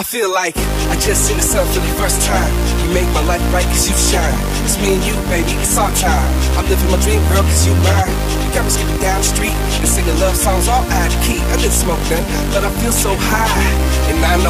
I feel like I just seen the sun for the first time. You make my life bright cause you shine. It's me and you, baby, it's our time. I'm living my dream, girl, cause you mine. You got me skipping down the street and singing love songs all out of key. I didn't smoke none, but I feel so high, and I know.